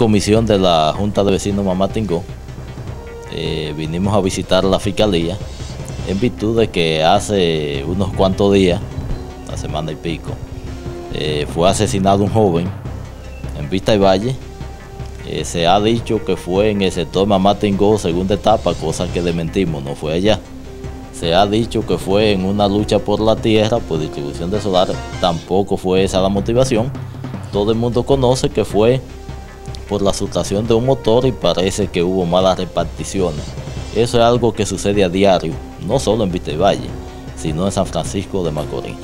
comisión de la Junta de Vecinos Mamatingó eh, vinimos a visitar la fiscalía en virtud de que hace unos cuantos días, una semana y pico, eh, fue asesinado un joven en Vista y Valle. Eh, se ha dicho que fue en el sector Mamatingó, segunda etapa, cosa que desmentimos, no fue allá. Se ha dicho que fue en una lucha por la tierra, por distribución de solar, tampoco fue esa la motivación. Todo el mundo conoce que fue por la sustracción de un motor y parece que hubo malas reparticiones. Eso es algo que sucede a diario, no solo en Valle, sino en San Francisco de Macorís.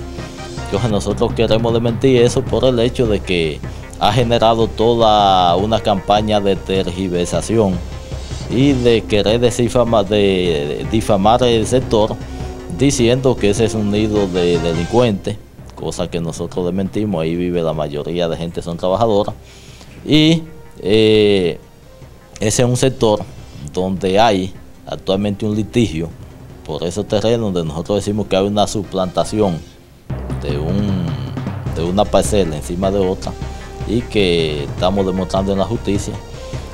Entonces nosotros queremos desmentir eso por el hecho de que ha generado toda una campaña de tergiversación y de querer difamar, de difamar el sector diciendo que ese es un nido de delincuentes, cosa que nosotros desmentimos, ahí vive la mayoría de gente, son trabajadoras, y eh, ese es un sector donde hay actualmente un litigio por esos terrenos donde nosotros decimos que hay una suplantación de, un, de una parcela encima de otra y que estamos demostrando en la justicia.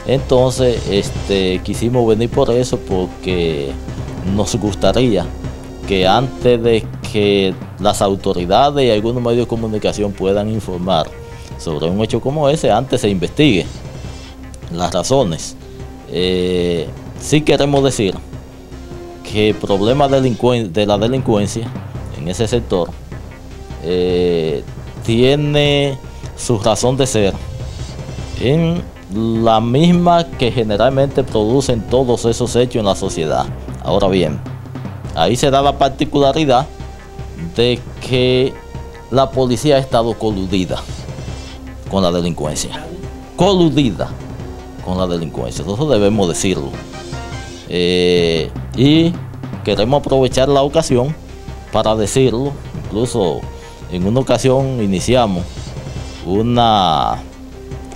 Entonces, este, quisimos venir por eso porque nos gustaría que antes de que las autoridades y algunos medios de comunicación puedan informar sobre un hecho como ese, antes se investigue las razones. Eh, sí queremos decir que el problema de la delincuencia en ese sector eh, tiene su razón de ser en la misma que generalmente producen todos esos hechos en la sociedad. Ahora bien, ahí se da la particularidad de que la policía ha estado coludida con la delincuencia. Coludida con la delincuencia. Eso debemos decirlo. Eh, y queremos aprovechar la ocasión para decirlo. Incluso en una ocasión iniciamos una,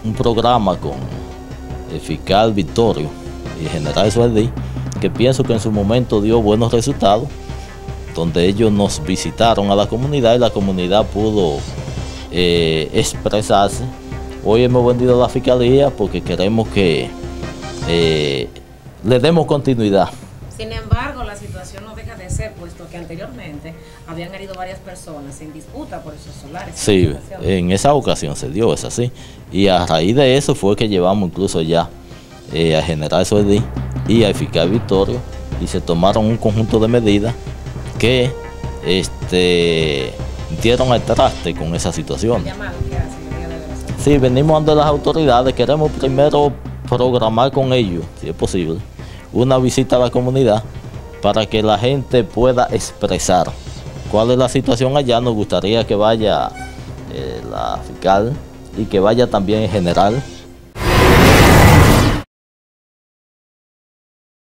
un programa con el fiscal Victorio y el general Sueldi, que pienso que en su momento dio buenos resultados, donde ellos nos visitaron a la comunidad y la comunidad pudo eh, expresarse Hoy hemos vendido la fiscalía porque queremos que eh, le demos continuidad. Sin embargo, la situación no deja de ser, puesto que anteriormente habían herido varias personas en disputa por esos solares. Sí, en esa ocasión se dio, es así. Y a raíz de eso fue que llevamos incluso ya eh, a General Suedí y al fiscal Victorio y se tomaron un conjunto de medidas que este, dieron al traste con esa situación. Sí, venimos ante las autoridades, queremos primero programar con ellos, si es posible, una visita a la comunidad para que la gente pueda expresar cuál es la situación allá. Nos gustaría que vaya eh, la fiscal y que vaya también en general